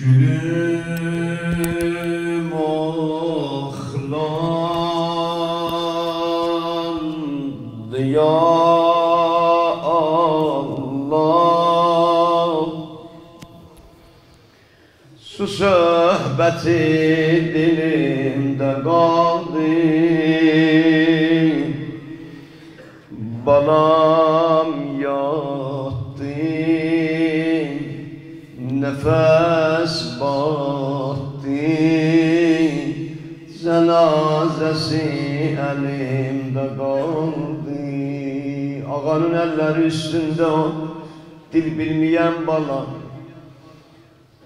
Gülüm ohlandı ya Allah. Su söhbeti dilimde kaldı. Balam yattı. Nefes battı Cenazesi elimde kaldı. Ağanın elleri üstünde o Dil bilmeyen bala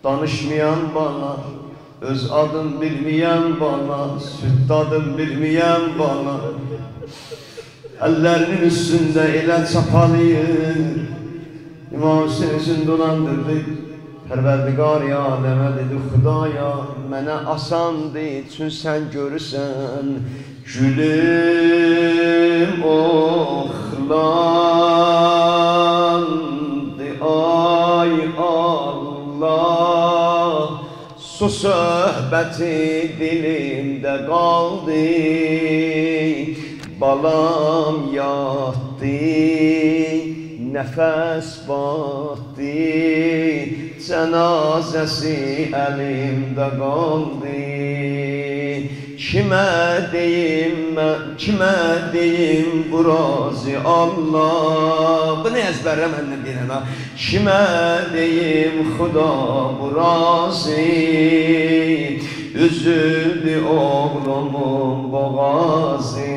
Danışmayan bana Öz adım bilmeyen bana Süt tadım bilmeyen bana. Ellerinin üstünde elə çapalıyır İmam Hüseyin dolandırdı Pərverdigar ya aləmə dedi Xudaya mənə asandı Çün sən görürsən. Gülüm oxlandı Ay Allah Su söhbəti dilimdə qaldı Balam yatdı Nəfəs batdı Cənazəsi əlimdə qaldı Kimə deyim mən, kimə deyim bu razı Allah. Bunu əzbərlə məndən deyirəm ha? Kimə deyim xuda bu razı? Üzüldü oğlumun boğazı.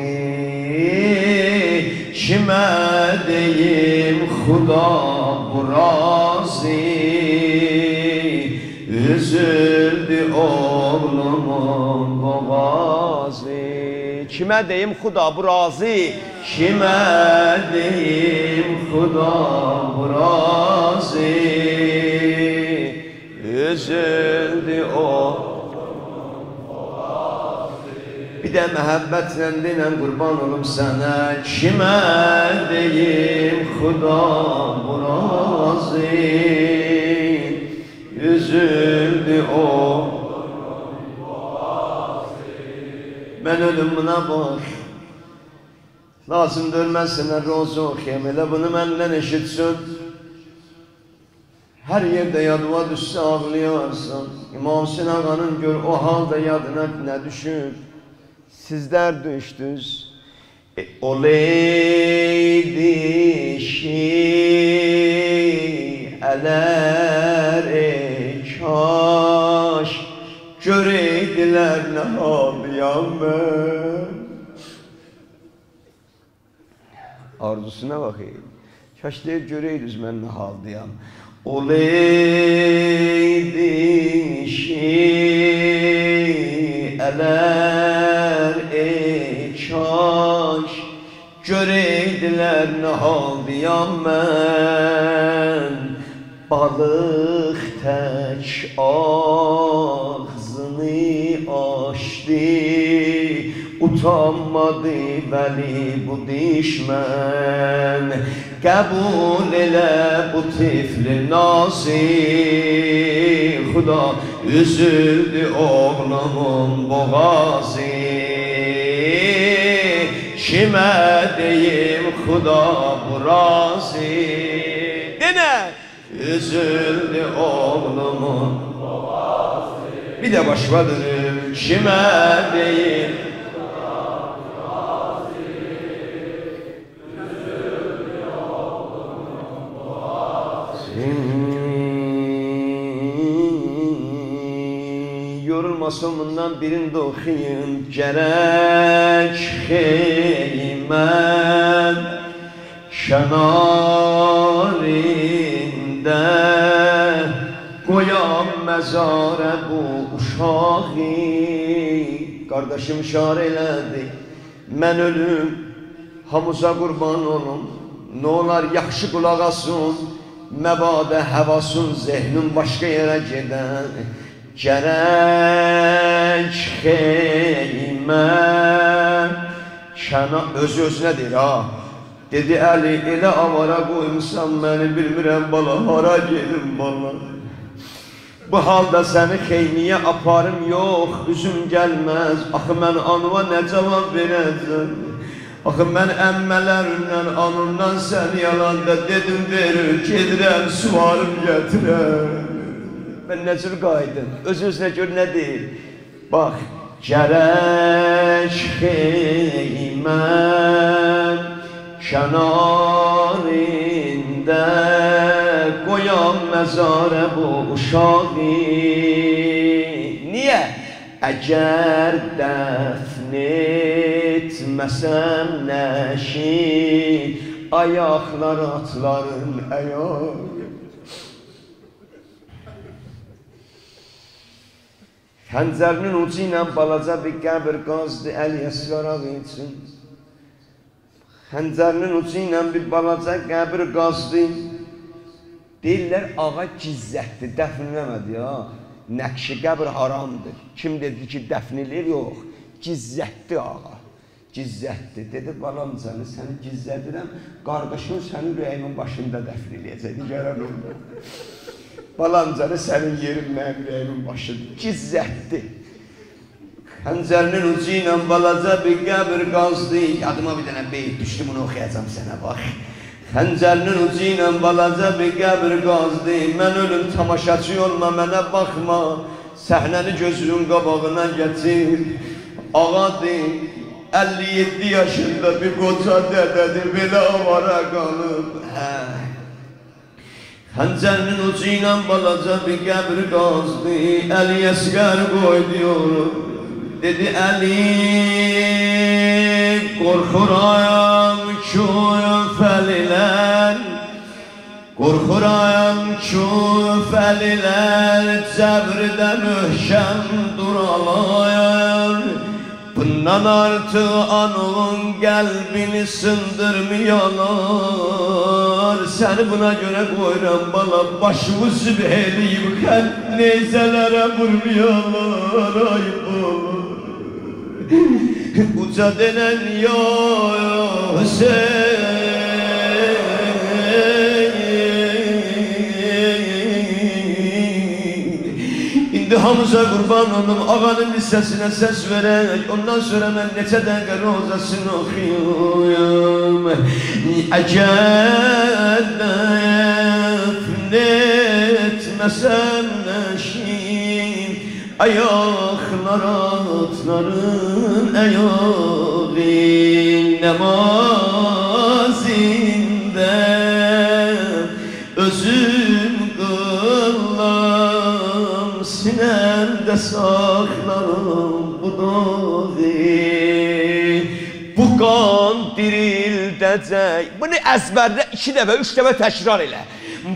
Kimə deyim xuda bu razı Kimə deyim? Xuda bu razı. Kimə deyim? Xuda bu razı. Üzüldü o. Bir də məhəbbətlə dinən qurban olum sənə. Kimə deyim? Xuda bu razı. Üzüldü o Mən ölüm buna bax Lazım dönməsinə rozu Elə bunu məndən eşitsin Her yerde yadıma düşse ağlayarsın. İmam ağanın gör o halde yadına ne düşür? Sizler düştünüz. E, Oleydi şiiler e kaş Göreydiler ne halıyam ben Arzusuna bakayım. Görəydiniz mən nə haldayam Oleydi şiələr ey kaş Görəydilər nə haldayam mən Balıq tək ağzını açdı Utanmadı vəli bu düşmən Qəbul elə bu tifli nazi. Xuda üzüldü oğlumun boğazı. Kimə deyim xuda bu razı? Denə Üzüldü oğlumun Bir də başıma dönüm Kimə deyim Yorulmasın bundan birinde okuyun Gerek heymən Şənarində Qoyam məzarə bu uşağı. Qardaşım şar elədi Mən ölüm Hamuza qurban olum. Nə olar yaxşı qulaq asın Məbadə həvasın zehnin başqa yerə gedən. Gərək xeymən Kəna öz özünə deyir ha. Dedi Əli elə avara qoymusan məni bilmirəm bala hara gedim bala Bu halda səni xeyniyə aparım yox, üzüm gəlməz. Axı mən anıma nə cavab verəcəm? Axı mən əmmələrlə, anımdan sən yalanda dedim verir, gedirəm, suvarım gətirəm. Mən nə cür qaydım? Öz-özünə gör nə deyir? Bax, gərək xeyməm kənarində qoyam məzarə bu uşağı. Niyə? Əgər dəfn etməsəm nəşi, ayaqlar atların əyağı. Xəncərinin ucu ilə balaca bir qəbir qazdı Əli Əsqaraq üçün. Xəncərinin ucu ilə bir balaca qəbir qazdı. Deyirlər, ağa gizzətdir, dəfn eləmədi ya. Nəqşi qəbir haramdır. Kim dedi ki, dəfn eləyir? Yox, gizzətdir ağa. Gizzətdir. Dedi, balam canı, səni gizzədirəm, qardaşın sənin ürəyimin başında dəfn eləyəcək. Gələn oldu. Balancanı sənin yerin mənim ürəyimin başıdır. Gizzətdir. Xəncərinin ucu ilə balaca bir qəbir qazdı. Yadıma bir dənə beyt düşdü, bunu oxuyacam sənə, bax. Xəncərinin ucu ilə balaca bir qəbir qazdı. Mən ölüm tamaşaçı olma, mənə baxma. Səhnəni gözünün qabağına gətir. Ağadır, 57 yaşında bir qoca dədədir, belə avara qalıb. Hə. Xəncərinin ucu ilə balaca bir qəbir qazdı. Əli əsgər qoydu Dedi Əli qorxuram küfəlilər Qorxuram küfəlilər Cəbrdə möhkəm duralayar Bundan artıq anın qəlbini sındırmayalar Səni buna görə qoyuram bala Başımı sübh eləyib xənd neyzələrə vurmayalar Ayıb olur Uca denen ya Hüseyin İndi hamıza qurban olum ağanın listəsinə səs verək Ondan sonra mən neçə dəqiqə rozasını oxuyum Əcəl dəfn etməsəm nəşim Ayaklar atların ayağı namazinde Özüm sinemde saklarım bu dağı Bu qan dirildəcək Bunu əzbərlə iki dəfə, üç dəfə təkrar elə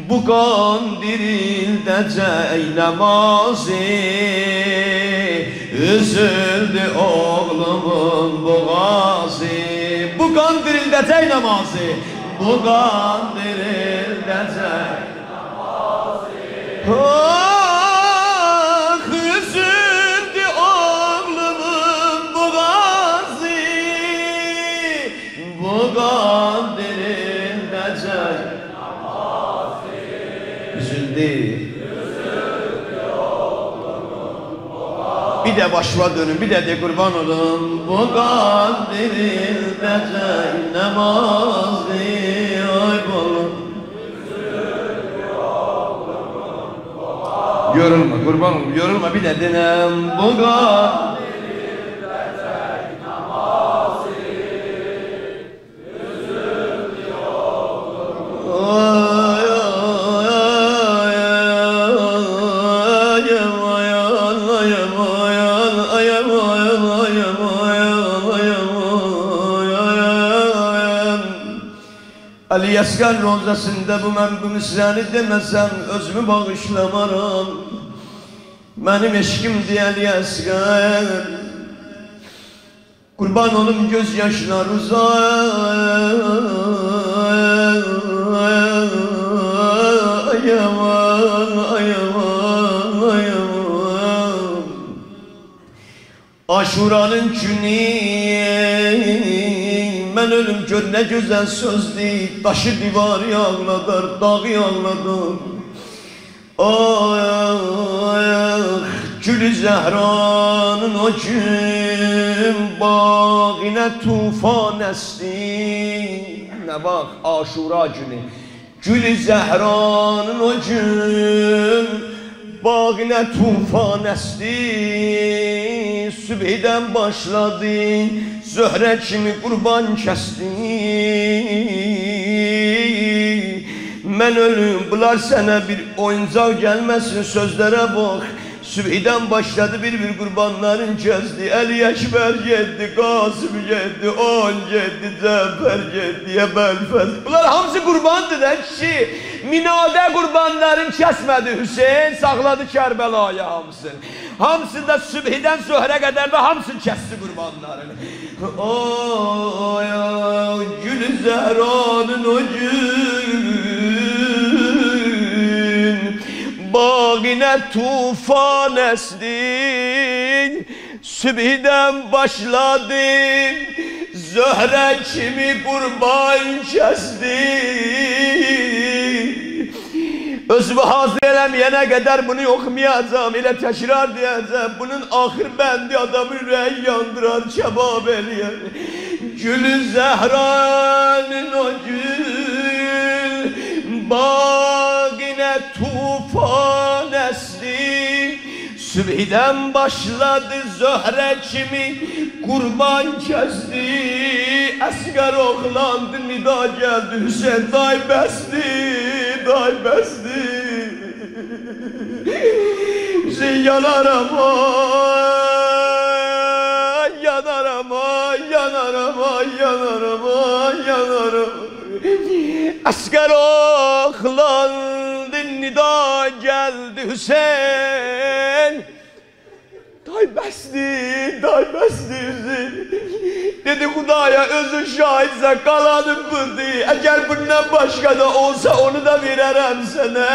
Bu qan dirildəcək namazı Üzüldü oğlumun boğazı. Bu qan dirildəcək namazı Bu qan dirildəcək namazı Ah, Bir de başıma dönün, bir de de kurban olun. Bu kandilde namazı ay bolun. Yorulma kurban olun, yorulma bir de denem. Bu kandilde Ali Yaskar rozasında bu mən bu misrəni deməsəm özümü bağışlamaram. Mənim eşqimdir Ali Yaskar Kurban olum göz yaşlar uzay. Ayaman, ayaman, ayaman Aşuranın günü Ben ölüm gör ne güzel sözdü Taşı divarı ağladar, dağı ağladar Ay, ay, Gül Zehranın o gün bağına tufan esti. Ne bak aşura günü. Gül Zehranın o gün bağına tufan esti. Sübhiden başladı Zöhre kimi kurban kesti. Men ölüm bunlar sana bir oyuncak gelmesin sözlere bak Sübhiden başladı bir bir kurbanların kezdi Ali Ekber geldi, Kasım geldi, On geldi, Cafer geldi, Ebelfez Bunlar hamısı kurbandı da kişi. Minade kurbanların kesmedi Hüseyin sakladı Kerbela'ya hamısını. Hamısı da sübhiden söhre kadar da hamısını kesti kurbanlarını Ay ay gül zehranın gün Bağine tufan esti Sübhiden başladı Zöhre kimi kurban kesti Özümü hazır elemeyene kadar bunu okumayacağım ile tekrar diyeceğim. Bunun ahir bendi adamı yüreği yandıran kebap eleyen Gülü Zehra'nın o gül Bağine tufan Sübhiden başladı zöhre kimi kurban kesti. Esger oğlandı nida geldi Hüseyin day besti day besti. Hüseyin yanaram ay yanaram ay yanaram ay yanaram ay yanaram Asker oğlandı nida geldi Hüseyin. Day bəsdi, day bəsdi Hüseyin. Dedi Xudaya özün şahidsə qalanım budur Əgər bundan başqa da olsa onu da verərəm sənə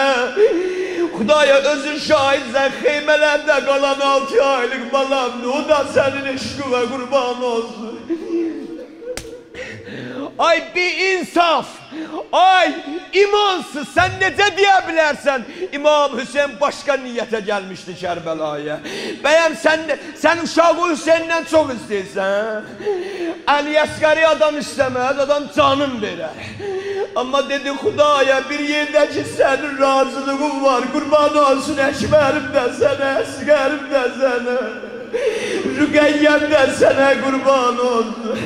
Xudaya özün şahidsə xeymələrdə qalan altı aylıq balamdır O da sənin eşqına qurban olsun. Ay bir insaf. Ay imansız sen necə deyə bilərsən? İmam Hüseyin başqa niyyətə gəlmişdi Kərbəlaya. Bəyəm sən sən uşağı Hüseyndən çox istəyirsən? Əli Əsgəri adam istəməz, adam canım verər. Amma dedi Xudaya bir yerdə ki sənin razılığın var. Qurban olsun Əkbərim də sənə, Əsgərim də sənə. Rüqəyyəm də sənə qurban olsun.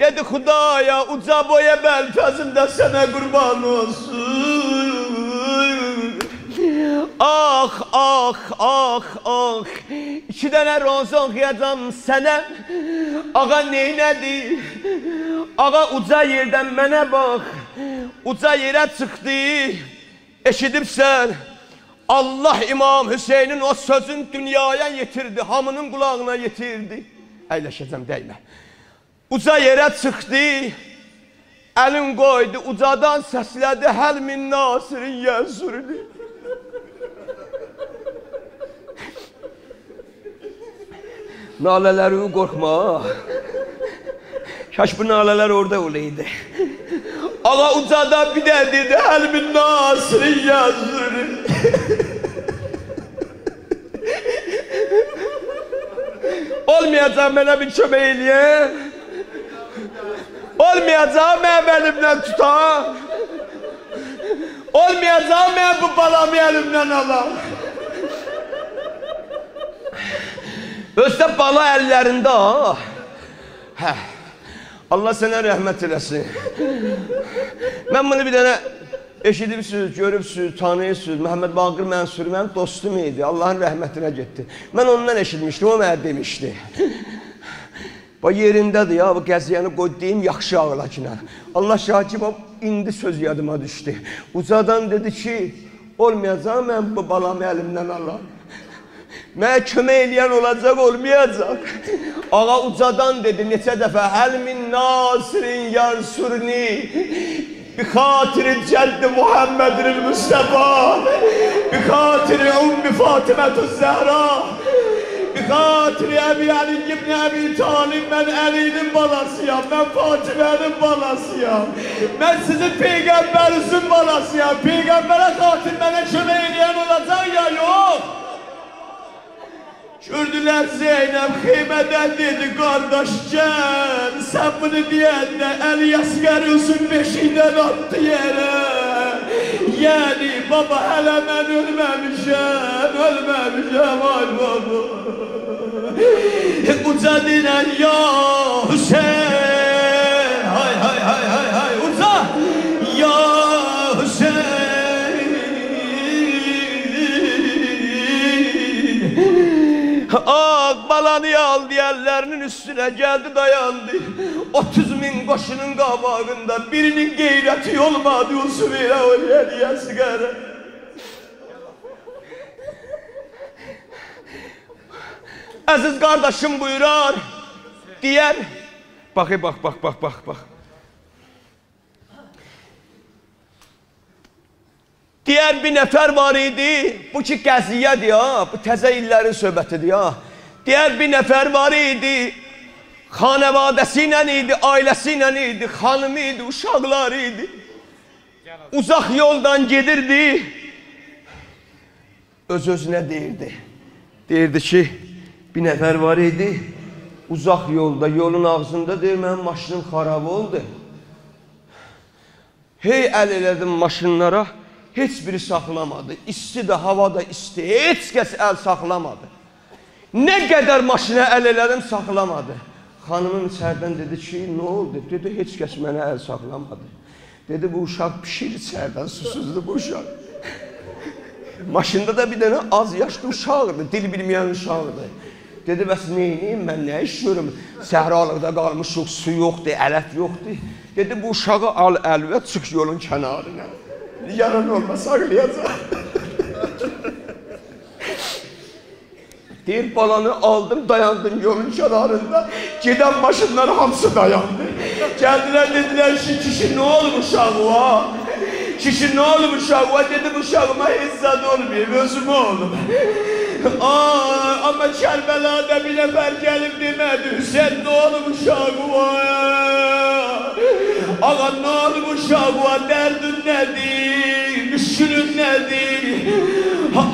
Dedi Xudaya uca boya bəlfəzim də sənə qurban olsun. Ah, ah, ah, ah. İki dənə roza oxuyacam sənə. Ağa neynədi? Ağa uca yerdən mənə bax. Uca yerə çıxdı. Eşidibsən. Allah İmam Hüseyin'in o sözün dünyaya yetirdi. Hamının kulağına yetirdi. Əyləşəcəm dəymə. Uca yerə çıxdı. Əlin qoydu, ucadan səslədi. Həl min nasirin yəzurni. Nalələri qorxma. Kaş bu nalələr orada olaydı. Ağa ucada bir də dedi, həl min nasirin yəzurni. Olmayacağım mənə bir eləyə. Olmayacağım mən əlimdən tuta. Olmayacağım mən bu balamı əlimdən alam. Özdə bala əllərində ha. Hə. Allah sənə rəhmət eləsin. Mən bunu bir dənə eşidibsiniz, görübsünüz, tanıyırsınız. Məhəmməd Baqir Mənsur mənim dostum idi. Allahın rəhmətinə getdi. Mən ondan eşitmişdim, o mənə demişdi. Bax yerindədir ya, bu qəziyyəni qoy deyim, yaxşı ağla ki nə. Allah şahid o indi söz yadıma düşdü. Ucadan dedi ki, olmayacaq mən bu balamı əlimdən alam. Mənə kömək eləyən olacaq, olmayacaq. Ağa ucadan dedi neçə dəfə, həl min nasirin yarsurni. بخاطر جد محمد المصطفى بخاطر أم فاطمة الزهراء بخاطر أبي علي بن أبي طالب ben Ali'nin balasıyam, ben Fatime'nin balasıyam. Ben sizin peygamberinizin balasıyam. Peygambere katil bana kömək eləyən olacaq ya yok. Gördüler Zeynep xeymeden dedi kardeş gel Sen bunu diyende el yaskarıyorsun beşiğinden attı yere. Yani baba hele ben ölmemişim Ölmemişim ay baba. Uca dinen ya Hüseyin Ak balanı al diğerlerinin üstüne geldi dayandı. 30 bin koşunun kabağında birinin gayreti olmadı usubire oraya diye sigara. Aziz kardeşim buyurar diğer. Bakı bak bak bak bak bak Diğer bir nefer var idi. Bu ki qəziyyədir ya. Bu təzə illərin söhbətidir ya. Diğer bir nefer var idi. Xanevadəsi ilə idi, ailəsi ilə idi, xanımı idi, uşaqları idi. Uzaq yoldan gedirdi. Öz-özünə deyirdi. Deyirdi ki, bir nəfər var idi. Uzaq yolda, yolun ağzında deyir, mənim maşınım xarab oldu. Hey əl elədim maşınlara, heç biri saxlamadı. İsti də, hava da isti, heç kəs əl saxlamadı. Nə qədər maşına əl elədim, saxlamadı. Xanımım içərdən dedi ki, nə oldu? Dedi, heç kəs mənə əl saxlamadı. Dedi, bu uşaq pişir içərdən, susuzdur bu uşaq. Maşında da bir dənə az yaşlı uşaqdır, dil bilməyən uşaqdır. Dedi, bəs neyniyim, mən nə iş görüm? Səhralıqda qalmışıq, su yoxdur, ələt yoxdur. Dedi, bu uşağı al əlvə, çıx yolun kənarına. Yaran olma, sağlayacaq. Deyir balanı aldım dayandım yolun kenarında. Giden maşınlar hamısı dayandı. Geldiler dediler şu kişi ne olmuş uşağıma? Kişi ne olmuş uşağıma? Dedim uşağıma hiç zad olmuyor özüm oğlum. Aa, ama Kerbela'da bir nefer gelip demedi Hüseyin ne olmuş uşağıma? Ağa ne olmuş uşağıma? Derdin nedir? Müşkülün nedir?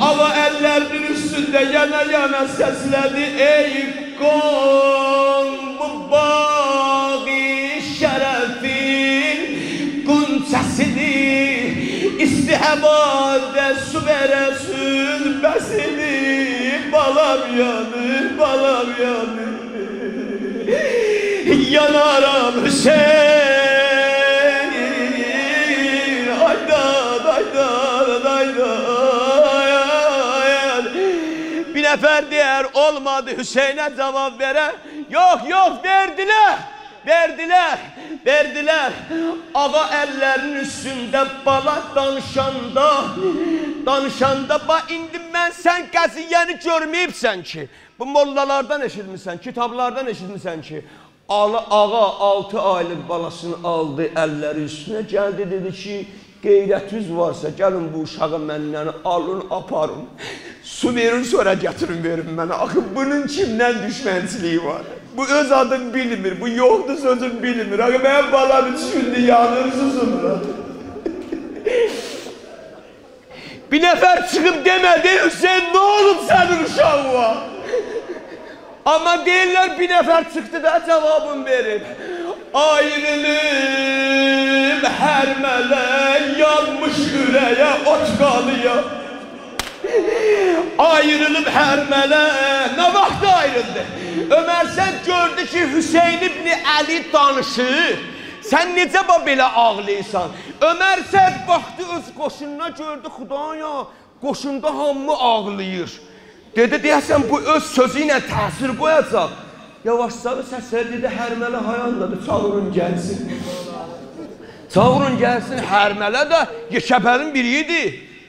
Ağa ellerinin üstünde yana yana sesledi Ey bu bağı şerefin Gunçasını istihbade su veresin besini Balam yanır, balam yanır Yanaram Hüseyin olmadı Hüseyin'e cevap veren Yok yok verdiler Verdiler, verdiler. Ağa ellerin üstünde bala danışanda, danışanda ba indi ben sen qəziyyəni görməyibsən ki. Bu mollalardan eşitmisən, kitablardan eşitmisən ki. Alı ağa 6 aylıq balasını aldı əlləri üstünə gəldi dedi ki, qeyrətiniz varsa gəlin bu uşağı məndən alın, aparın. Su verin sonra gətirin verin mənə. Axı bunun kimdən düşmənçiliyi var? Bu öz adını bilmir, bu yoktu sözün bilmir. Axı mənim balam şimdi yanır susumdur. Bir nefer çıkıp demedi Hüseyin ne olup senin uşağın var? Ama değiller bir nefer çıktı da cevabını verir. Ayrılım her mele yanmış yüreğe ot kalıyor. Ayrılıp her mele ne vakti ayrıldı? Ömer sen gördü ki Hüseyin İbni Ali danışır. Sen necə ba belə ağlayırsan? Ömər sən baxdı öz qoşununa gördü Xudaya, qoşunda hamı ağlayır. Dedi deyəsən bu öz sözü ilə təsir qoyacaq. Yavaşca səslər dedi hərmələ hayandadır, çağırın gəlsin. Çağırın gəlsin hərmələ də Yekəbərin biri idi.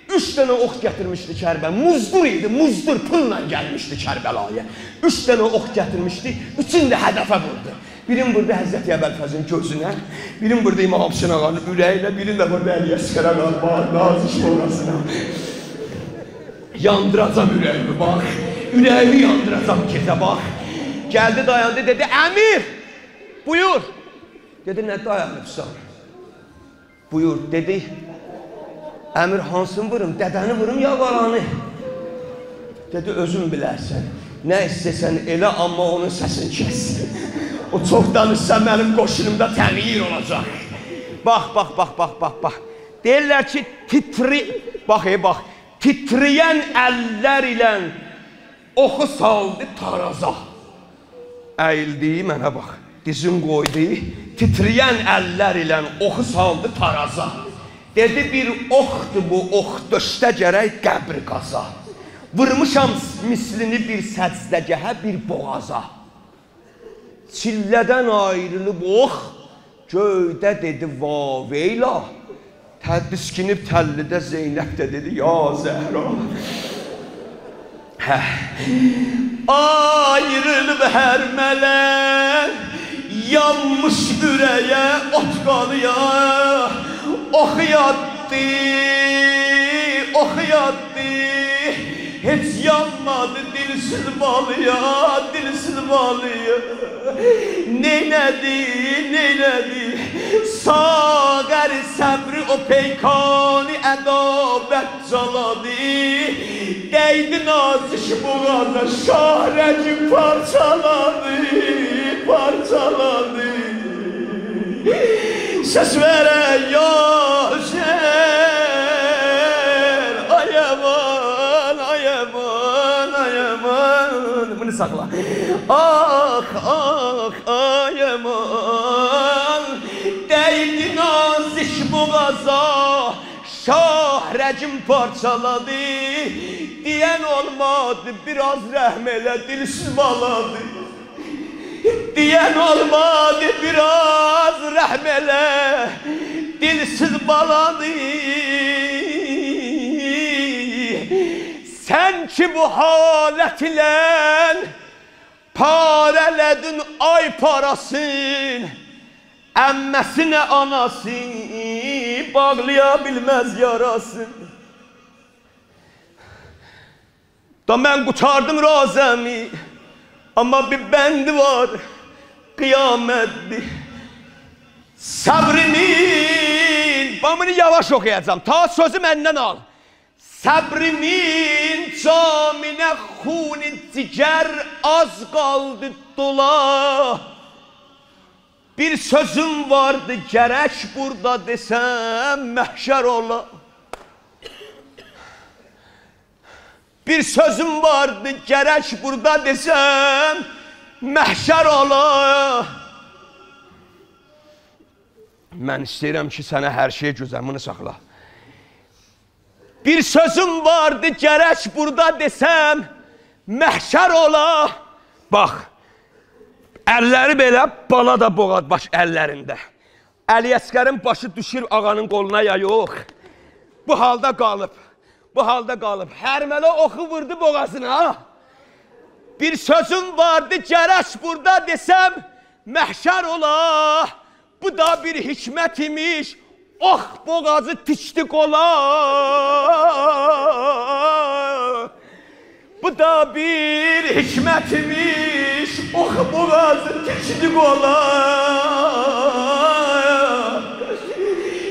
Üç dənə ox gətirmişdi Kərbə. Muzdur idi, muzdur pulla gəlmişdi Kərbəlaya. Üç dənə ox gətirmişdi, üçün də hədəfə vurdu. Birin burada Həzrəti Əbəlfəzin gözünə, birin burada İmam Hüseyin ağanın ürəyinə, birin də burada Əli Əsgər ağanın nazik orasına. Yandıracam ürəyimi bax, ürəyimi yandıracam gecə bax. Gəldi dayandı dedi, əmir, buyur. Dedi, nə dayanıbsan? Buyur, dedi, əmir hansını vurum, dədəni vurum ya qalanı? Dedi, özün bilərsən. Nə istəsən elə, amma onun səsini kəs. O çox danışsa mənim qoşunumda təğyir olacaq. Bax, bax, bax, bax, bax, bax. Deyirlər ki, titri, bax, ey, bax, titriyən əllər ilə oxu saldı taraza. Əyildi mənə bax, dizin qoydu, titriyən əllər ilə oxu saldı taraza. Dedi bir oxdur bu, ox döşdə gərək qəbr qaza. Vurmuşam mislini bir səcdəgəhə bir boğaza. Çillədən ayrılıb ox, göydə dedi vaveyla. Tədbiskinib təllidə Zeynəb də dedi, ya Zəhra. Hə. Ayrılıb hər mələk, yanmış ürəyə ot qalıya, ox yatdı, ox yatdı. Heç yanmadı dilsiz balıya, dilsiz balıya. Neynədi, neynədi? Sağər səbri o peykani ədabət caladı. Değdi naziş boğaza, şahrəcim parçaladı, parçaladı. Ses veren ya Hüseyin Ay aman, ay Bunu sakla. Ah, ah, ay aman. Değdi nazik boğaza Şahrəcim parçaladı. Diyen olmadı biraz rəhmələ dilsiz baladı Diyen olmadı biraz rəhmələ Dilsiz baladı Sen ki bu halet ile Pareledin ay parasın Emmesine anası Bağlayabilmez yarasın Da ben kurtardım razemi Ama bir bendi var Kıyametli Sabrimin Bamını yavaş okuyacağım. Ta sözü benden al. Sabrimin camine hunin ciger az kaldı dola Bir sözüm vardı gerek burada desem mehşer ola Bir sözüm vardı gerek burada desem məhşər ola. Mən istəyirəm ki, sənə hər şey gözəmini saxla. Bir sözüm vardı gərək burada desəm məhşər ola. Bax, əlləri belə bala da boğad baş əllərində. Əli Əsqərin başı düşür ağanın qoluna ya yox. Bu halda qalıb. Bu halda qalıb. Hərmələ oxu vurdu boğazına. Bir sözüm vardı gərək burada desəm məhşər ola. Bu da bir hikmət imiş. Oh boğazı tiçdik ola. Bu da bir hikmət imiş. Oh boğazı tiçdik ola.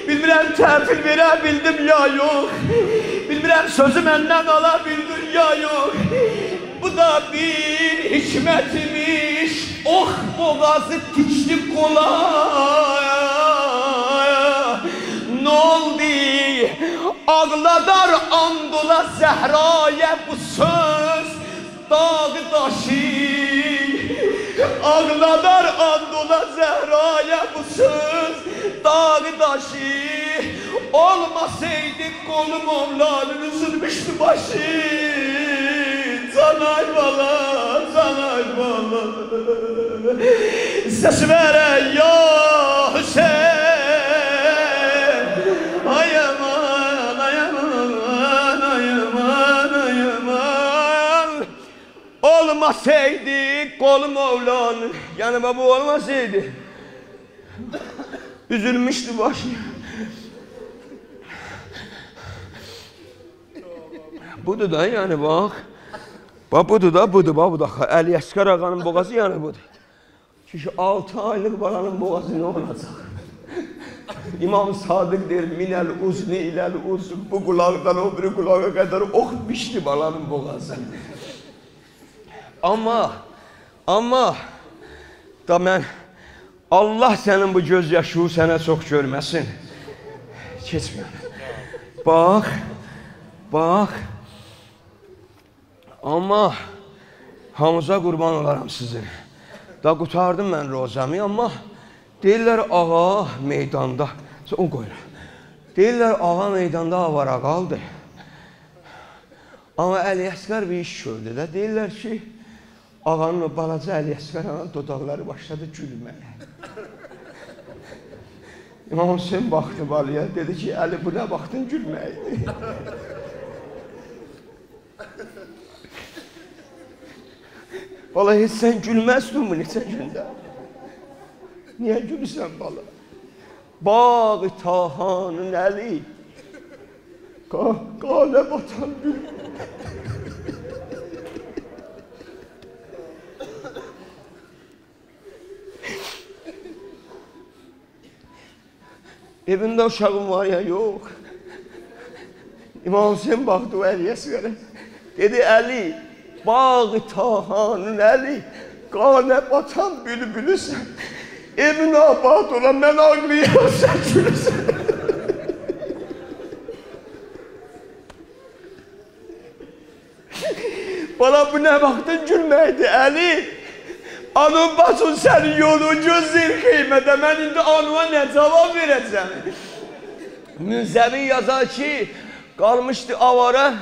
Bilmirəm təhvil verə bildim ya yox. Bilmirəm sözü məndən ala bildin ya yox. Bu da bir hikmət imiş. Oh boğazı tiçdi kolay. Ne oldu? Ağladar andola Zehra'ya bu söz dağ taşı. Ağladar andola Zehra'ya bu söz dağ taşı. Olmasaydı kolum Mevla'nın üzülmüştü başı. Canay bala, canay bala. Ses veren ya Hüseyin. Ay aman, ay aman, ay aman, ay aman. Olmasaydı kol Mevla'nın yanıma bu olmasaydı. Üzülmüştü başım. Budur da yani bak. Bak budur da budur bak bu da. Ali Əsqər ağanın boğazı yani budur. Çünkü 6 aylık balanın boğazı ne olacak? İmam Sadık der minel uzni ilel uzun bu kulaktan o bir kulağa kadar ok biçti balanın boğazı. Amma, amma da mən Allah sənin bu göz yaşı sənə çox görməsin. Keçmir. Bax, bax. Amma hamıza qurban olaram sizin. Da qutardım mən rozamı, amma deyirlər ağa meydanda. O qoyur. Deyirlər ağa meydanda avara qaldı. Amma Əli Əsqər bir iş gördü də. Deyirlər ki, ağanın o balaca Əli Əsqər ağanın dodaqları başladı gülməyə. İmam Hüseyin baxdı balaya, dedi ki, Əli bu nə vaxtın gülməyidir? Bala heç sən gülməzdin mi neçə gündə? Niyə gülürsən bala? Bağı tahanın əli Qale batan gül Evində uşağım var ya, yox. İmam Hüseyin baxdı o Əliyə sigara. Dedi, Əli, bağı tahanın Əli, qanə batan bülbülüsən. Evin abad olan mən ağlayıram, sən gülürsən. Bana bu nə vaxtın gülməkdir, Əli? Anın basın sənin yolun gözləyir qiymədə. Mən indi anıma nə cavab verəcəm? Münzəvi yazar ki, qalmışdı avara.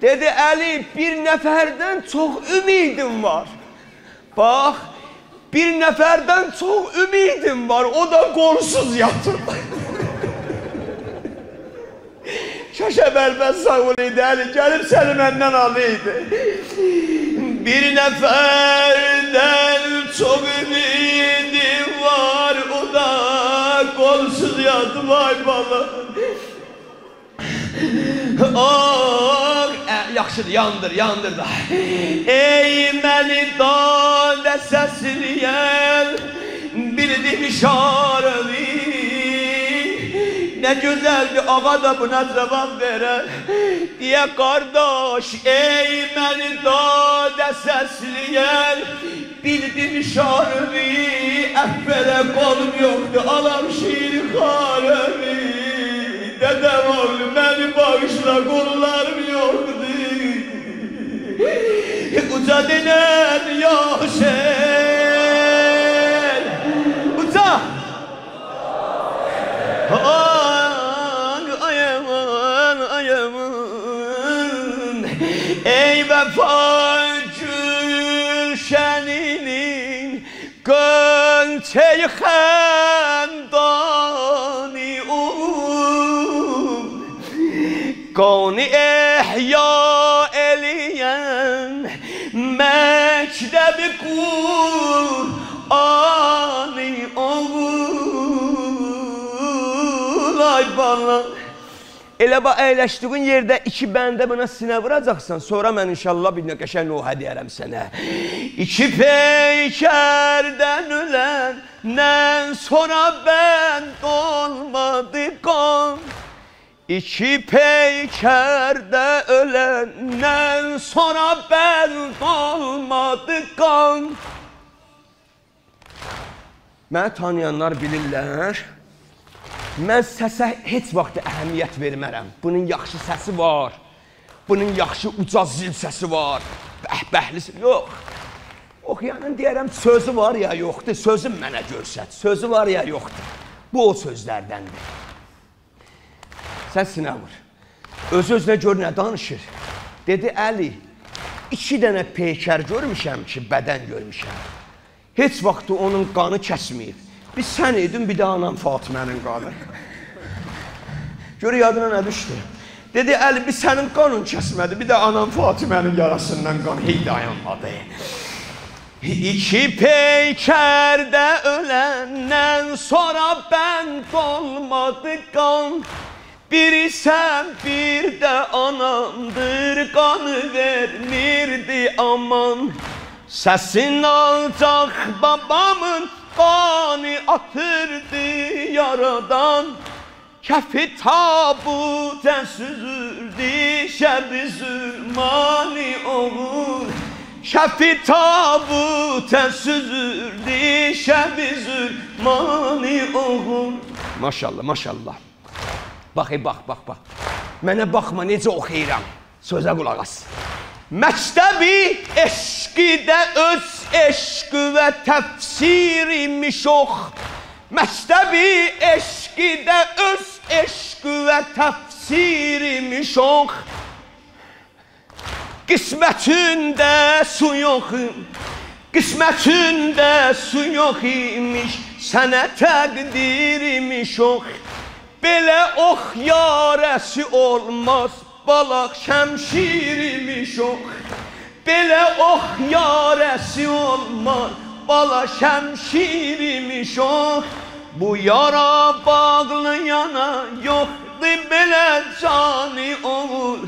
Dedi, Əli, bir nəfərdən çox ümidim var. Bax, bir nəfərdən çox ümidim var. O da qorsuz yatır. Şaşa bəlbəz sağ olaydı, Əli, gəlib səni məndən alıydı. Bir nəfərdən çox ümidim var, o da qolsuz yatır, vay bala. Oh, ə, yaxşıdır, yandır, yandır da. Ey məni dadə səsliyən, bildim işarəni. Ne güzeldi ağa da buna cevap verer Diye kardeş ey beni dade sesleyen Bildim şarımı Ehvele kolum yoktu Alam şiir haremi Dedem oğlum beni bağışla kollarım yoktu. Uca dinen yaşer Uca. Ay Ey vefa gülşeninin Gönçeyi xəndani um. Qani ehya eləyən Məktəbi Qur'ani oğul Ay bana Elə bax əyləşdiyin yerdə iki bəndə buna sinə vuracaqsan, sonra mən inşallah bir qəşəng nuhə deyərəm sənə. İki peykərdən öləndən sonra bənd olmadı qan. İki peykərdə öləndən sonra bənd olmadı qan. Məni tanıyanlar bilirlər. Mən səsə heç vaxt əhəmiyyət vermərəm. Bunun yaxşı səsi var. Bunun yaxşı uca zil səsi var. Bəhbəhlisi yox. Oxuyanın deyərəm sözü var ya yoxdur. Sözün mənə görsət. Sözü var ya yoxdur. Bu o sözlərdəndir. Səsinə vur. Öz-özünə gör nə danışır. Dedi Əli, iki dənə peykər görmüşəm ki, bədən görmüşəm. Heç vaxt onun qanı kəsməyib. Bir sən idin, bir də anam Fatimənin qanı. Gör yadına nə düşdü? Dedi, Əli, bir sənin qanun kəsmədi, bir də anam Fatimənin yarasından qan hey dayanmadı. İki peykərdə öləndən sonra bənd olmadı qan. Biri sən, bir də anamdır, qanı vermirdi aman. Səsin alacaq babamın qani atırdı yaradan. Kəfi tabutə süzürdü şəbi zülmani oğul. Şefi tabute süzürdü şebi zülmani oğul. Maşallah maşallah. Bax bax bax bax Mənə baxma necə oxuyuram. Sözə qulaq as Məktəbi eşqidə öz eşqi və təfsirimiş ox Məktəbi eşqidə öz eşqi və təfsirimiş ox Qismətində su yox Qismətində su yox imiş Sənə təqdir imiş ox Belə ox yarəsi olmaz Balaq şəmşir imiş ox Belə ox yarəsi olmaz. Bala şəmşir imiş ox Bu yara bağlayana yoxdur belə cani olur.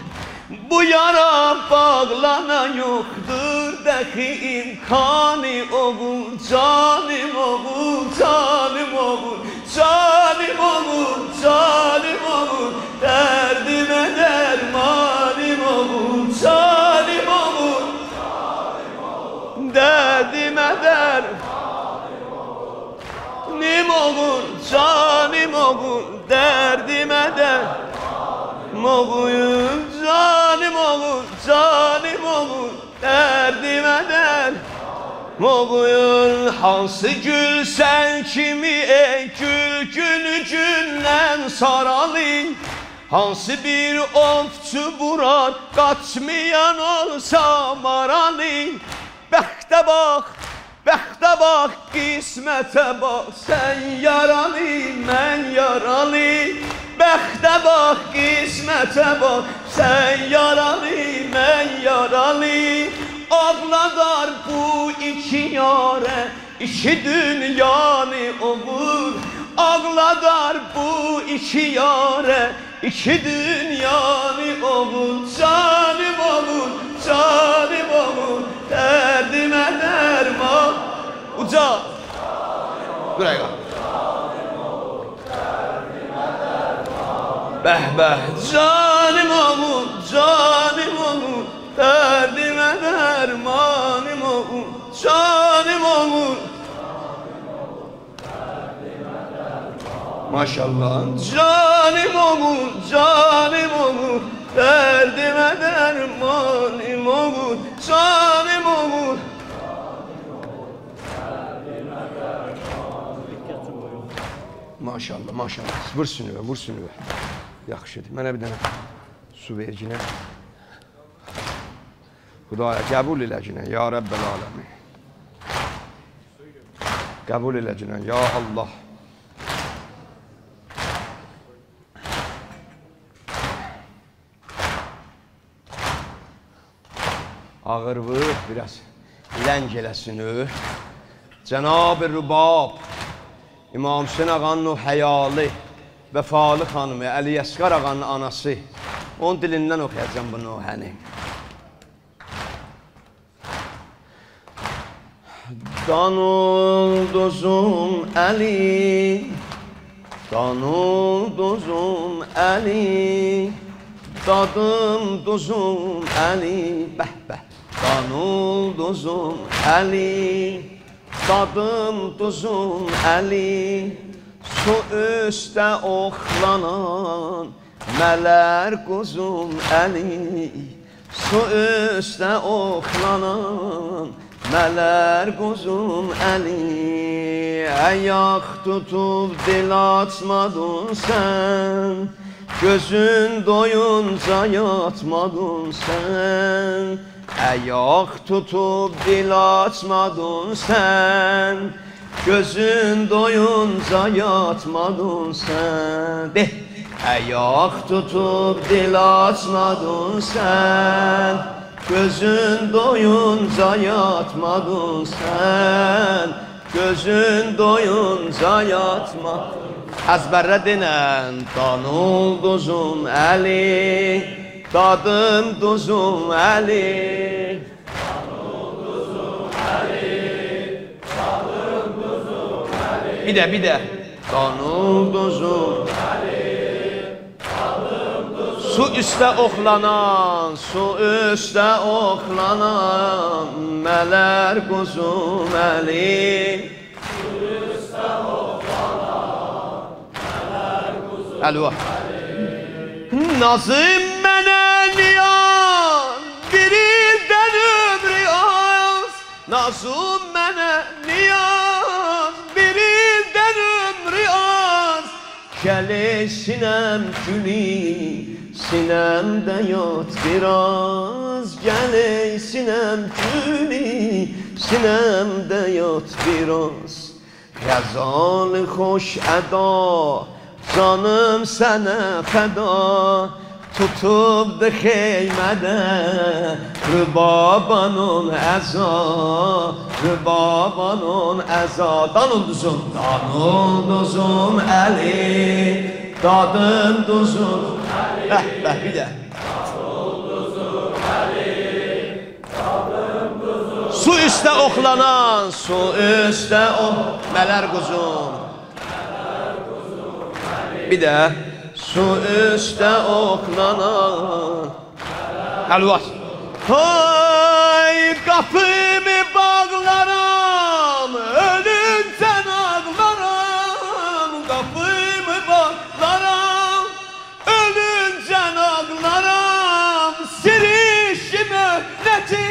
Bu yara bağlana yoktur. Dahi imkanı oğul Canim oğul, canim oğul Canim oğul, canim Derdime der. Nim oğul, canim oğul Derdime der. Moğuyum canim olur, canim olur Derdime der. Moğuyun hansı gül sen kimi ey gül Gül gündən saralı Hansı bir ofçu burar Qaçmayan olsa maralı Bəxtə bax, bəxtə bax Qismətə bax Sən yaralı, mən yaralı. Bəxtə bax, qismətə bax, sən yaralı, mən yaralı. Ağladar bu iki yarə, iki dünyanı olur Ağladar bu iki yarə, iki dünyanı olur Canım olur, canım olur, dərdimə dərman Uca. Buraya qal Beh beh canım olur, canım olur Derdime dermanım olur, canım olur Maşallah. Canım olur, canım olur Derdime dermanım olur, canım olur Maşallah, maşallah. Vur sünüvə, vur sünüvə. Yaxşıdır. Mənə bir dənə su vercinə. Xudaya qəbul eləcinə, ya Rəbbəl aləmin. Qəbul eləcinə, ya Allah. Ağır vur, biraz ləng eləsin ör. Cənab-ı Rübab, İmam Hüseyin ağanın o həyalı, vəfalı xanımı, Əli Yəskar ağanın anası. Onun dilindən oxuyacağım bu Nuhəni. Danulduzum Əli, danulduzum Əli, dadım duzum Əli, bəh bəh. Qan ulduzum əli, dadım duzum əli, su üstə oxlanan mələr quzum əli, su üstə oxlanan mələr quzum əli, əyaq tutub dil açmadın sən, Gözün doyunca yatmadın sən. Ayak tutup dil açmadın sen Gözün doyunca yatmadın sen. De Ayak tutup dil açmadın sen Gözün doyunca yatmadın sen. Gözün doyunca yatmadın Əzbərlə denən Danulduzum əli Dadım tuzum Ali. Dadım tuzum Ali Bir de bir de. Dadım tuzum Ali. Dadım tuzum Su üstə oxlanan, su üstə oxlanan Mələr quzum əli Su üstə oxlanan, mələr quzum əli Nazım mənə niyaz, birindən ömrü az. Nazım mənə niyaz, birindən ömrü az. Gəli sinem gülü Sinemde yat biraz. Gel ey sinem külü Sinemde yat biraz. Yazal hoş eda Canım sana feda Tutup da xeymede Rıbabanın eza Rıbabanın eza. Dan ulduzum Dan ulduzum eli Dadım duzum Heh, beh, bir de. Su üstte oklanan, su üstte o meler kuzum. Bir de su üstte oklanan. Helvas. Hay kapımı bağlarım, ölümden ağlarım. Kapımı bağlarım, ölümden ağlarım. Sirişim öğreti,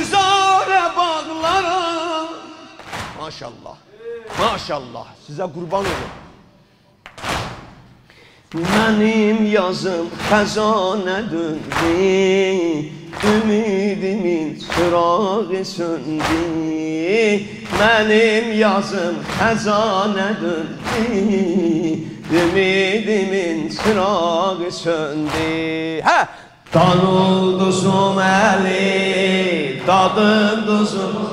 üzare bağlarım. Maşallah, maşallah. Size kurban olun. Benim yazım xəzanə döndü Ümidimin çırağı söndü Benim yazım xəzanə döndü Ümidimin çırağı söndü Hə! Dan ulduzum əli, duzum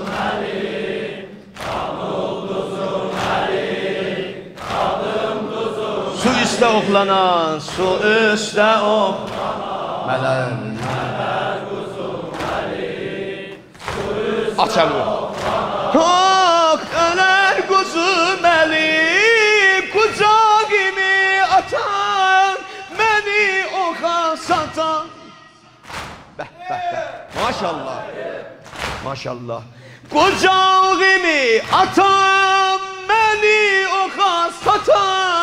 üstte oklanan, su üstte oklanan Meler Aç elini. Ah öler kuzum eli Kucağımı atan Beni oka satan. Beh beh beh. Maşallah. Maşallah. Kucağımı atan Beni oka satan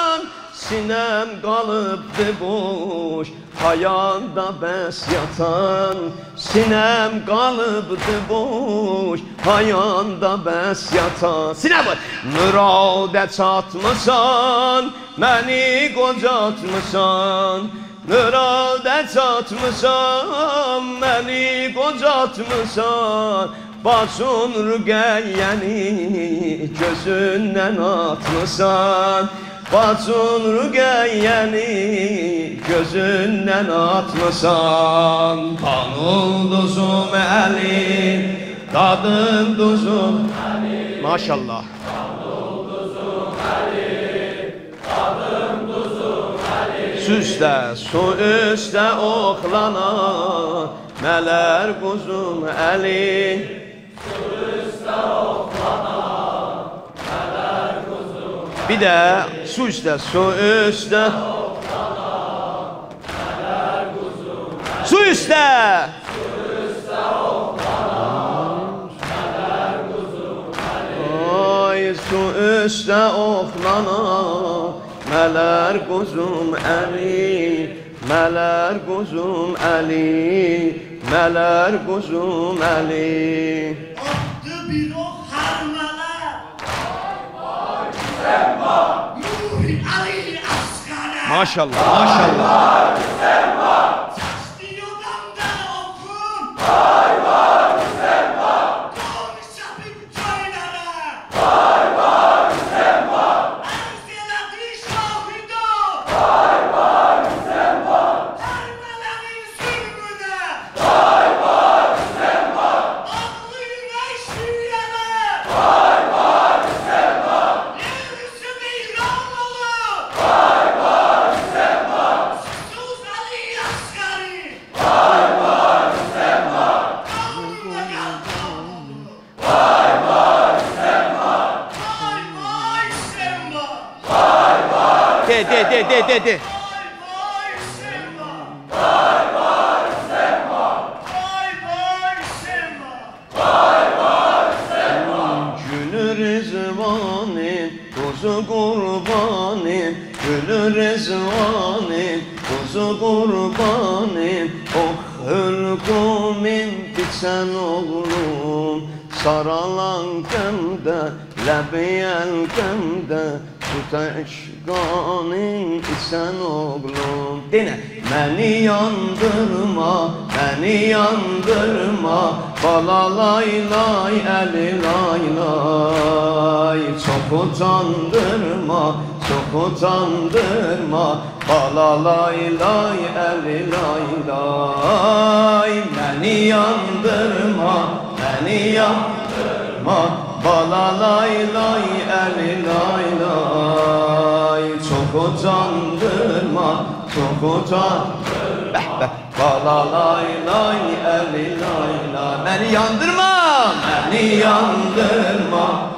Sinem kalıptı boş Hayanda bes yatan. Sinem kalıptı boş Hayanda bes yatan. Sinem var. Nurade çatmısan Beni kocatmısan Nurade çatmısan Beni kocatmısan Bacun rügeyeni Gözünden atmısan Bacun rügeyeni gözünden atmasan. Kan ulduzum eli, kadın duzum eli Maşallah. Süsle su üstte oklana Meler kuzum eli Bir de su üstte, su üstte. Su üstte. Ay su üstte oklana Meler kuzum eli Meler kuzum eli Meler kuzum eli Attı bir o harmala Maşallah maşallah Stüdyodan da okun De lay Beni yandırma. Beni yandırma.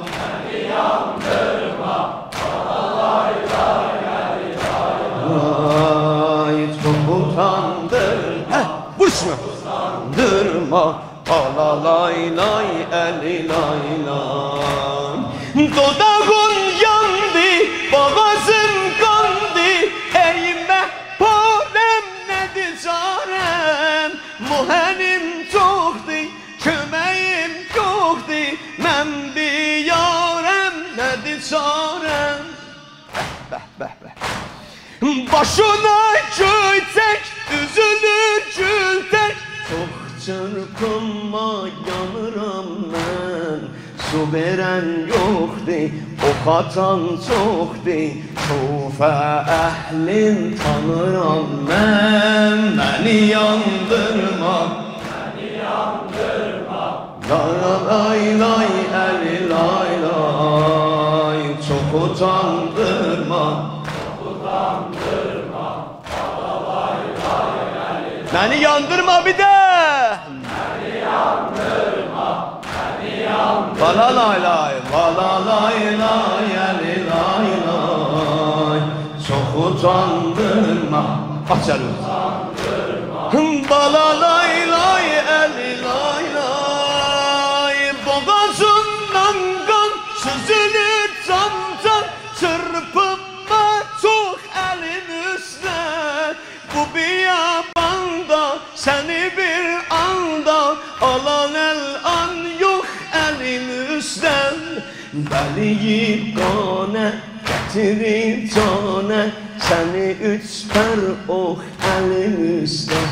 Ay çok utandır Heh vur şunu Utandırma Ala lay lay eli lay lay. Dodağın Başına gültek, üzülür gültek Çok çırpınma yanıram ben Su veren yoktu, ok atan çoktu Çofa ehlin tanıram ben Beni yandırma. Lay lay lay eli lay lay. Çok utandırma Beni yandırma bir de. Beni yandırma. Beni yandırma. Bala lay lay, bala lay lay, eli lay lay. Çok utandırma. Aç elini. Utandırma. Bala lay lay, Beli kane getirir cane seni üç per oh elin üstten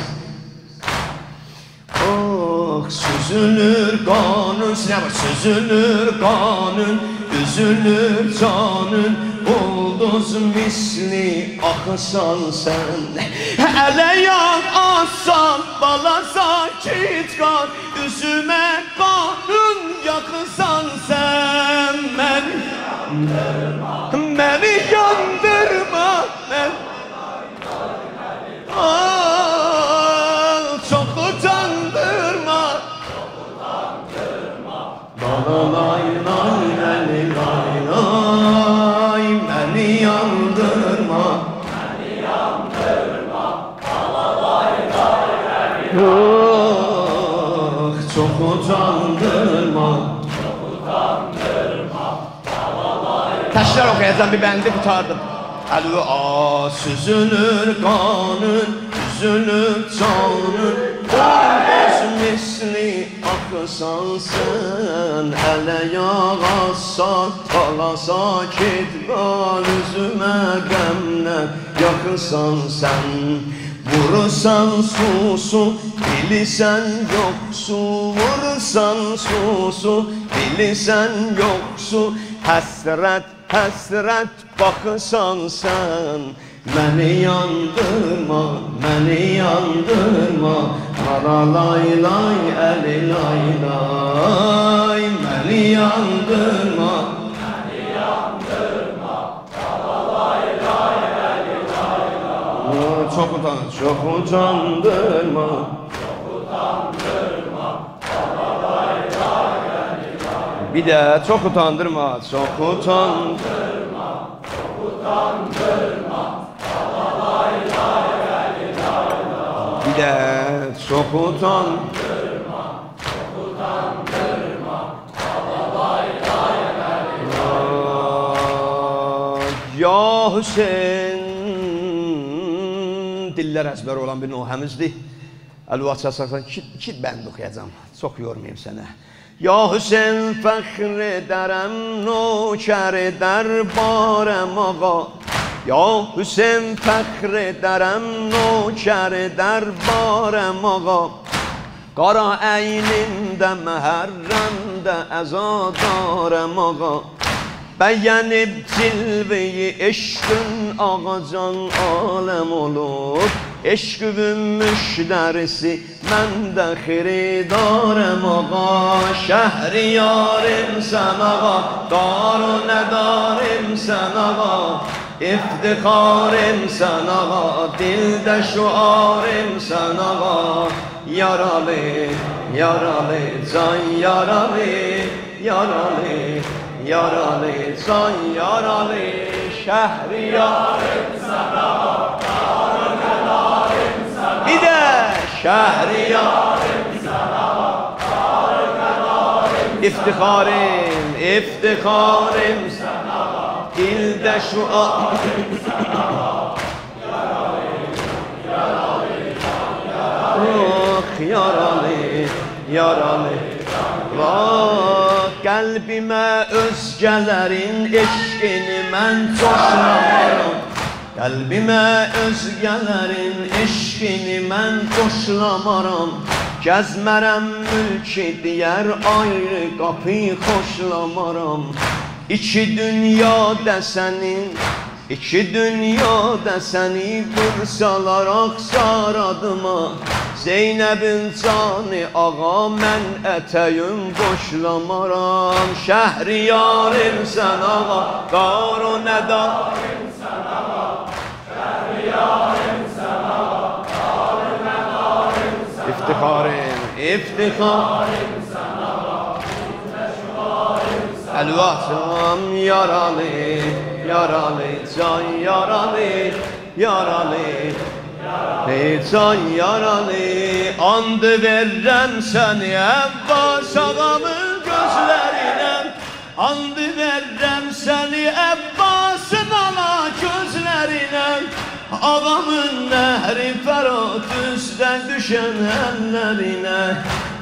Oh süzülür kanun Sinan bak süzülür kanun Üzülür canın. Ulduz misli aksan sen. Ele yan asan Bala sakit kan. Üzüme kanun yakısan sen Beni yandırma ben çok utandırma. Bana lay lay lay lay lay Beni yandırma. Beni yandırma. Bana lay lay lay Oh, çok utandırma Taşlar okuyacağım bir bendi kurtardım. Alo a süzülür kanın, üzülür canın. Olmaz misli akısan sen, ele yağasan, kala sakit kal üzüme gemle yakısan sen. Vurursan susu, bilirsen yoksu Vurursan susu, bilirsen yoksu Hasret, hasret bakırsan sen Beni yandırma, beni yandırma Kara lay lay, eli lay lay Beni yandırma Aa, Çok utan, çok utandırma. Çok utandırma. Bir de çok utandırma, çok utandırma. Çok utandırma. Bir de çok utandırma. Çok utandırma. Ya Hüseyin Diller ezber olan bir nuhemizdi. Əlva açarsan iki, iki bənd oxuyacam. Çox yormayayım sənə. یا حسین فخر درم نوکر دربارم آقا. یا حسین فخر درم نوکر دربارم آقا. قارا عینین دم محرم ازا دارم آقا. بیان جلوه عشقن آقا جان عالم و olub Eşqüvün müşdərisi məndə xiridarəm ağa Şəhriyarim sən ağa, dar o nədarim sən ağa İftixarim sən ağa, dildə şuarim sən ağa Yaralı, yaralı, can yaralı, yaralı Yaralı, can yaralı, şehriyarım sana, Bir de şehriyarım sana, İftiharım, iftiharım sana, dilde şu an Oh yaralı, yaralı. Vah qəlbimə özgələrin eşqini mən coşlamaram Qəlbimə özgələrin eşqini mən coşlamaram Gəzmərəm mülki deyər ayrı qapı xoşlamaram İki dünyada sənin İki dünyada səni qırsalar axsar adıma. Zeynəbin canı ağa mən ətəyim boşlamaram. Şəhriyarim sən ağa qar o nədarim İftixarim, iftiharim sən ağa Əlvatım yaralı, yaralı, can yaralı, yaralı. Ey can yaralı, andı verirəm səni Əbbas ağamın gözlərinə Andı verirəm səni Əbbasın Ağamın nəhri fərat üstdən düşən əllərinə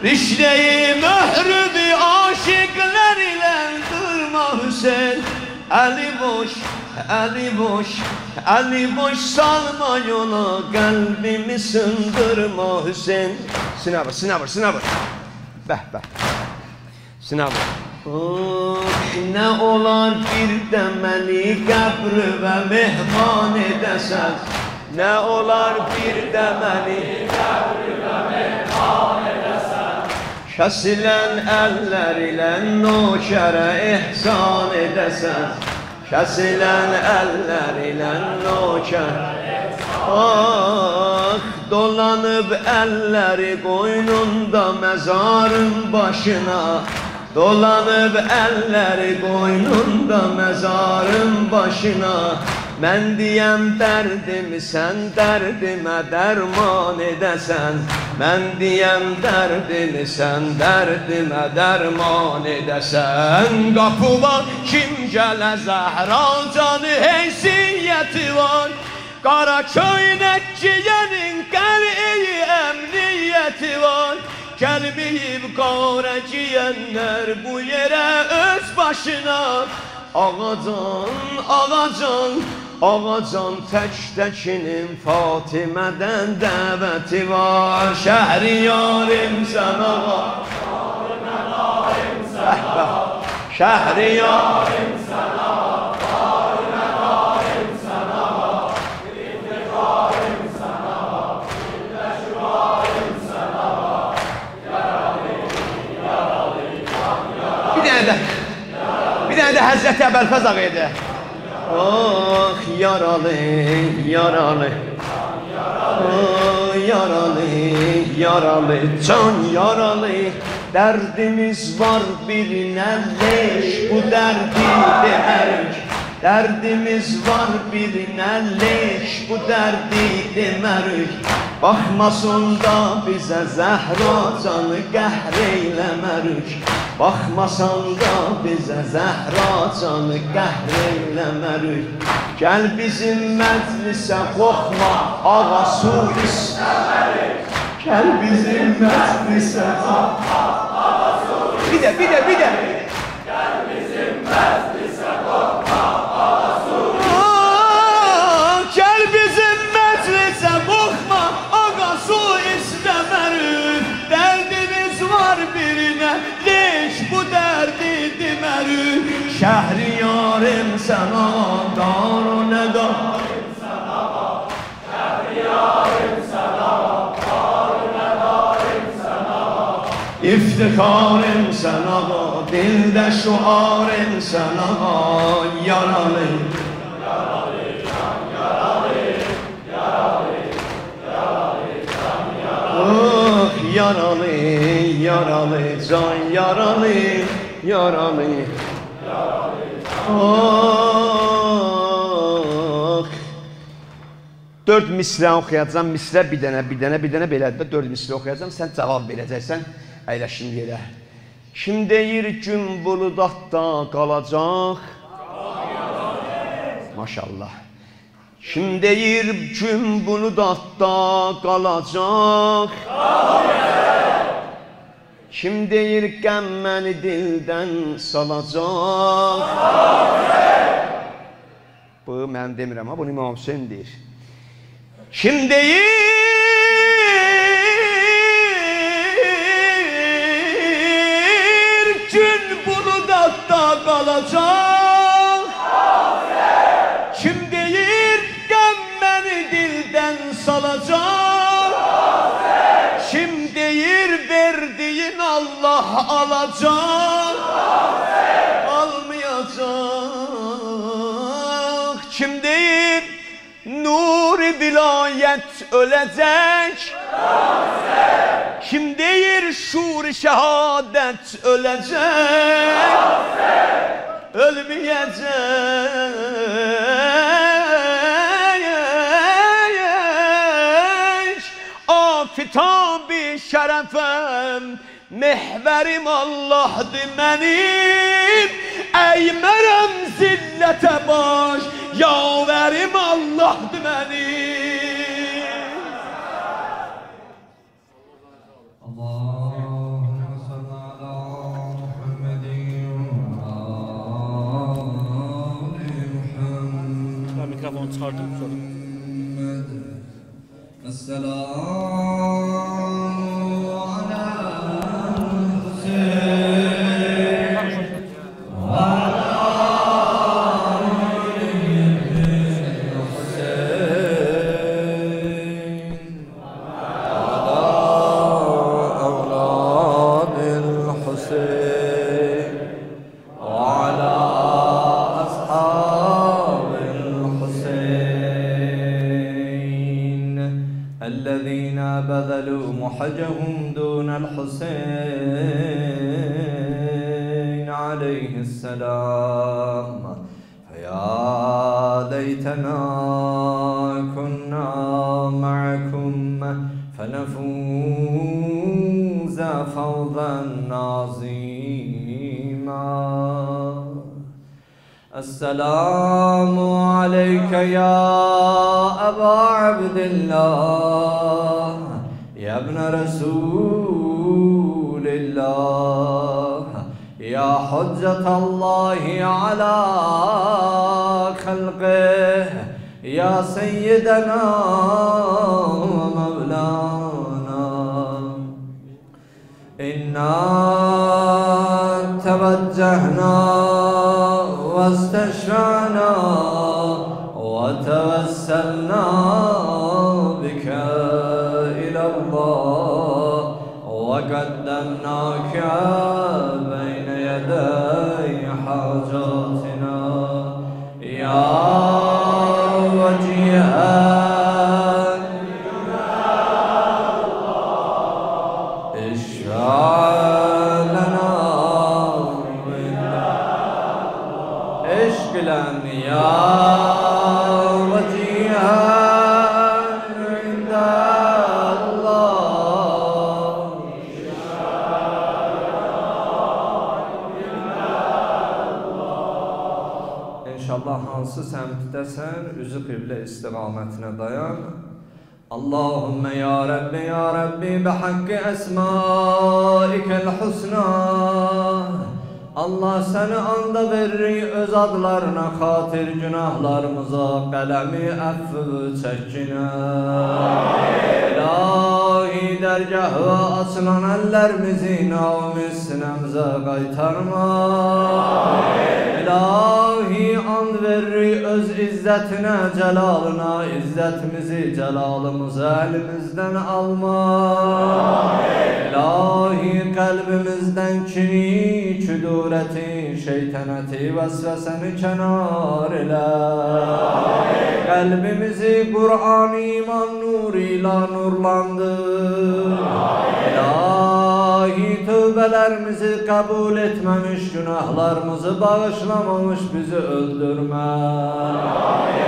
Rişdeyi möhrüdü aşıklar ile durma Hüseyin. Ali boş, Ali boş, Ali boş salma yola Kalbimi sındırma Hüseyin. Sinabır, sinabır, sinabır Bəh, bəh Sinabır Oh, ne olar bir demeli qəbri və mehman edəsən Ne olar bir demeli Kəsilən əllər ilə nökərə ehsan edəsən Kəsilən əllər ilə nökərə Ah, dolanıb əlləri qoynunda məzarın başına. Dolanıb əlləri qoynunda məzarın başına Mən deyəm dərdimi sən dərdimə dərman edəsən Mən deyəm dərdimi sən dərdimə dərman edəsən Qapıma kim gələ zəhra canı heysiyyəti var. Qara köynək giyənin qər'i əmniyyəti var. Gəlməyib qara giyənlər bu yerə öz başına. Ağacan, ağacan, ağacan tək təkinin Fatimədən dəvəti var Şəhriyarim sən ağa Bəh, bəh. Şəhriyarim Bir dənə də Bir dənə də Həzrəti Əbəlfəz ağa idi. Oh yaralı, yaralı. Oh yaralı, yaralı, can yaralı. Derdimiz var birine leş bu derdi demerik. Derdimiz var birine leş bu derdi demerik. Baxmasın da bizə zəhra canı qəhr eyləmərik Baxmasan da bizə zəhra canı qəhr eyləmərik Gəl bizim məclisə qoxma ağa su istəmərik Gel bizim meclise Bir de bir de bir de Şehriyarım sana Dar ne dar İftikarım sana Dilde şuarım sana Yaralı Oh yaralı, yaralı, can yaralı, yaralı. Oh. Dörd misrə oxuyacam, misrə bir dənə, bir dənə, bir dənə belədir də dörd misrə oxuyacam, sən cavab verəcəksən, əyləşin yerə. Kim deyir gün buludaqda qalacaq? Maşallah. Kim deyir gün buludaqda qalacaq? Kim deyir qəm məni dildən salacaq? Bu mən demirəm ha, bunu İmam Hüseyin deyir. Kim deyir gün buludaqda qalacaq? Alacaq? Almayacaq. Kim deyir nuri vilayət öləcək? Kim deyir şur şəhadət öləcək? Ölməyəcək Afitab-i şərəfəm Mehverim Allah'dı mənim Əymərəm zillətə baş Yavərim Allah'dı mənim Allah Mikrofonu çıkardım sonra. Esselamu شعنا وتوسل عرفنا بيان. اللهم يا ربي يا ربي بحق أسمائك الحسنى. Allah seni anda verir öz adlarına hatir günahlarımıza kalemi affı çekine İlahi dergahı açılan ellerimizi namus sinemize kaytarma İlahi and verir öz izzetine celalına İzzetimizi celalımızı elimizden alma. İlahi kalbimizden kini, küdureti, şeytaneti, vesveseni kenar ile Kalbimizi Kur'an iman nuruyla nurlandır. İlahi tövbelerimizi kabul etmemiş, günahlarımızı bağışlamamış bizi öldürme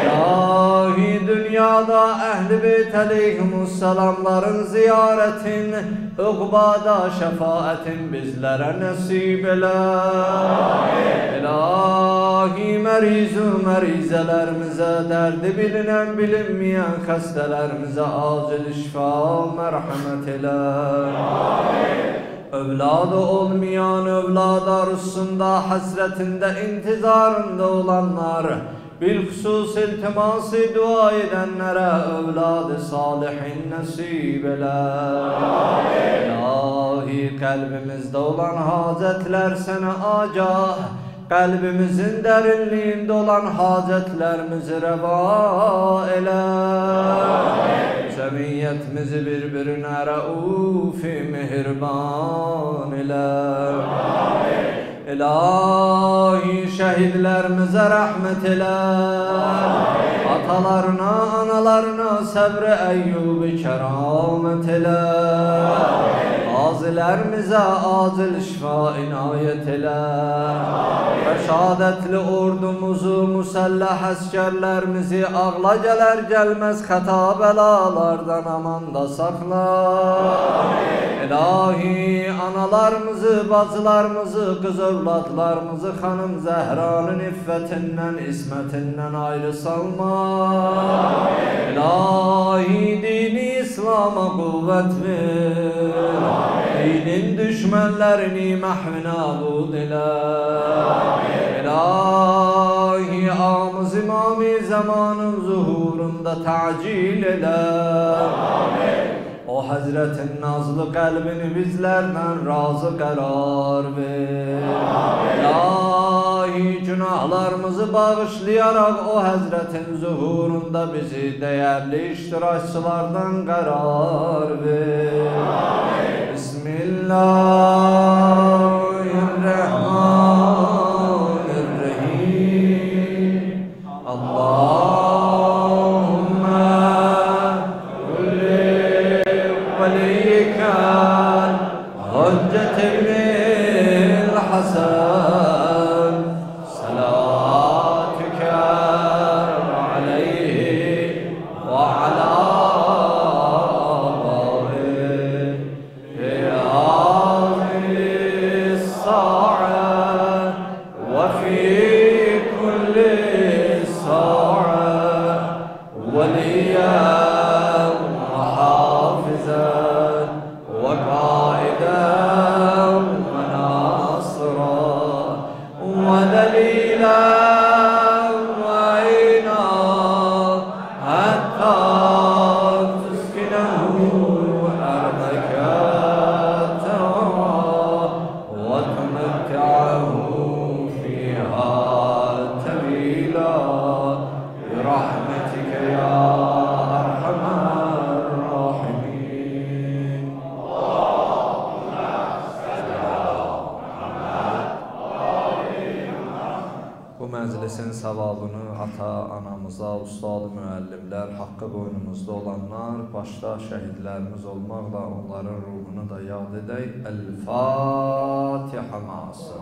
İlahi dünyada ehl-i beyt aleyhimusselamların ziyaretin, ukbada şefaatin bizlere nasip eyle. İlahi merizu merizelerimize, derdi bilinen bilinmeyen hastalarımıza acil şifa merhamet eyle. Evladı olmayan evlad arasında hasretinde intizarında olanlar Bilhusus iltiması dua edenlere evladı salihin nasip eyle. İlahi kalbimizde olan hacetler sana agah Kalbimizin derinliğinde olan hacetlerimizi reva eyle. Cemiyetimizi birbirine raufi mihriban ile İlahi şehitlerimize rahmet ile Atalarına, analarına sabri eyyubi keramet ile Gazilerimize acil şifa inayet ile Reşadetli ordumuzu, musallah askerlerimizi Ağla geler gelmez hata belalardan amanda sakla. İlahi analarımızı, bacılarımızı, kız evlatlarımızı Hanım Zehra'nın iffetinden, ismetinden ayrı salma. İlahi dini İslam'a kuvvet ver Dinin düşmanlarını mahvina ile İlahi amız imami zamanın zuhurunda tacil eder o Hazretin nazlı kalbini bizlerden razı karar ver. İlahi günahlarımızı bağışlayarak o Hazretin zuhurunda bizi değerli iştirakçılardan karar ver. بسم الله الرحمن müəllimlər, haqqı boynumuzda olanlar, başda şəhidlərimiz olmaqla onların ruhunu da yad edək. El-Fatiha ma'asır.